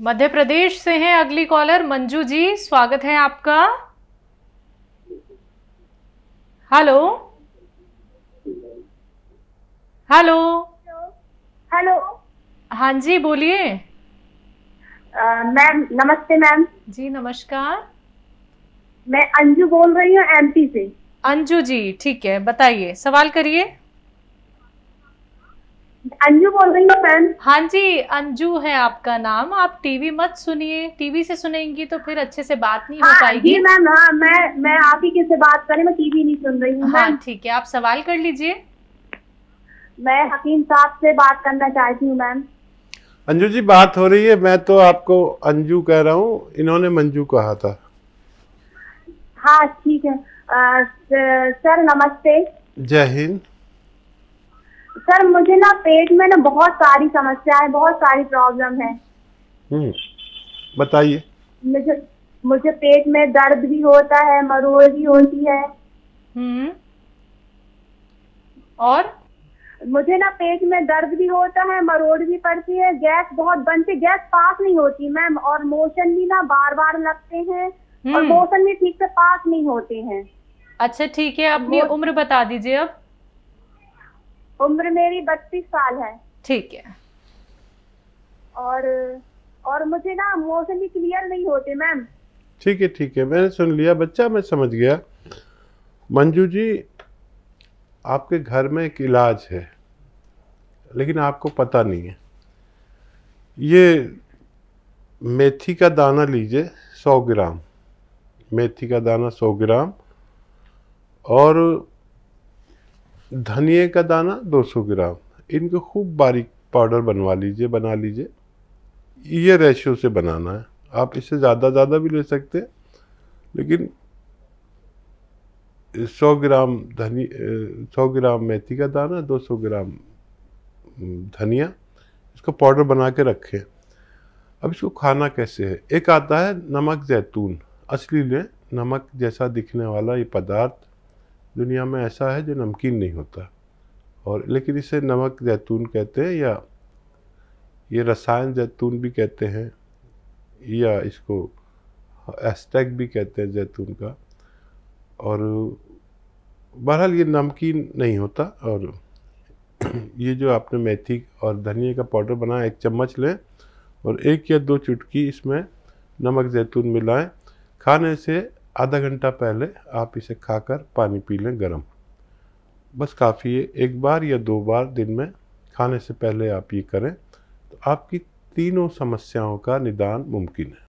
मध्य प्रदेश से हैं अगली कॉलर मंजू जी स्वागत है आपका। हेलो। हेलो। हेलो। हाँ जी बोलिए। मैम नमस्ते मैम। जी नमस्कार। मैं अंजू बोल रही हूँ एमपी से। अंजू जी ठीक है बताइए। सवाल करिए। अंजू बोल रही हूँ मैम। हाँ जी अंजू है आपका नाम। आप टीवी मत सुनिए। टीवी से सुनेंगी तो फिर अच्छे से बात नहीं हो हाँ पाएगी। मैम हाँ मैं मैं आप ही से बात करें? मैं टीवी नहीं सुन रही हूँ हाँ ठीक है आप सवाल कर लीजिए। मैं हकीम साहब से बात करना चाहती हूँ मैम। अंजू जी बात हो रही है। मैं तो आपको अंजू कह रहा हूँ। इन्होंने मंजू कहा था। हाँ ठीक है। स- सर नमस्ते। जय हिंद। सर मुझे ना पेट में ना बहुत सारी समस्या है बहुत सारी प्रॉब्लम है। हम्म बताइए। मुझे मुझे पेट में दर्द भी होता है मरोड़ भी होती है। हम्म और? मुझे ना पेट में दर्द भी होता है मरोड़ भी पड़ती है गैस बहुत बनती गैस पास नहीं होती मैम और मोशन भी ना बार बार लगते हैं और हम्म। मोशन भी ठीक से पास नहीं होते हैं। अच्छा ठीक है अपनी उम्र बता दीजिए अब। उम्र मेरी बत्तीस साल है। ठीक है। और और मुझे ना मोशन भी क्लियर नहीं होते मैम ठीक है ठीक है मैंने सुन लिया बच्चा मैं समझ गया। मंजू जी आपके घर में एक इलाज है लेकिन आपको पता नहीं है। ये मेथी का दाना लीजिए सौ ग्राम। मेथी का दाना सौ ग्राम। और धनिए का दाना दो सौ ग्राम। इनको खूब बारीक पाउडर बनवा लीजिए, बना लीजिए। ये रेशियो से बनाना है। आप इससे ज़्यादा ज़्यादा भी ले सकते हैं, लेकिन सौ ग्राम धनी, सौ ग्राम मेथी का दाना, दो सौ ग्राम धनिया, इसको पाउडर बना के रखें। अब इसको खाना कैसे है? एक आता है नमक जैतून। असली लें, नमक जैसा दिखने वाला ये पदार्थ। दुनिया में ऐसा है जो नमकीन नहीं होता। और, लेकिन इसे नमक जैतून कहते हैं या ये रसायन जैतून भी कहते हैं या इसको एस्टैक भी कहते हैं जैतून का। और बहरहाल ये नमकीन नहीं होता। और ये जो आपने मेथी और धनिया का पाउडर बनाया, एक चम्मच लें और एक या दो चुटकी इसमें नमक जैतून मिलाएँ। खाने से आधा घंटा पहले आप इसे खाकर पानी पी लें गर्म। बस काफ़ी है, एक बार या दो बार दिन में खाने से पहले आप ये करें तो आपकी तीनों समस्याओं का निदान मुमकिन है।